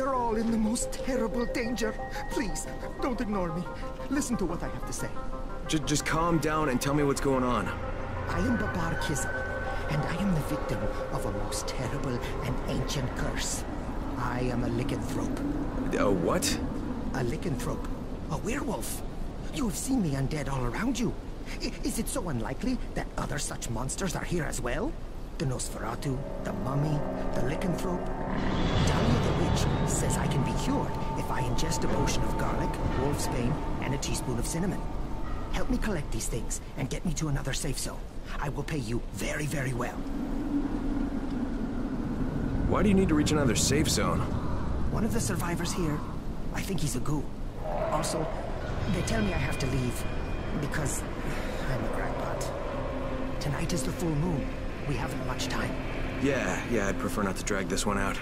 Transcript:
are all in the most terrible danger. Please, don't ignore me. Listen to what I have to say. Just, just calm down and tell me what's going on. I am Babar Kizil, and I am the victim of a most terrible and ancient curse. I am a lycanthrope. A what? A lycanthrope. A werewolf. You have seen the undead all around you. I is it so unlikely that other such monsters are here as well? The Nosferatu, the Mummy, the Lycanthrope. Dahlia the Witch says I can be cured if I ingest a potion of garlic, wolf's bane, and a teaspoon of cinnamon. Help me collect these things and get me to another safe zone. I will pay you very, very well. Why do you need to reach another safe zone? One of the survivors here, I think he's a ghoul. Also, they tell me I have to leave because I'm a crackpot. Tonight is the full moon. We haven't much time. Yeah, yeah, I'd prefer not to drag this one out.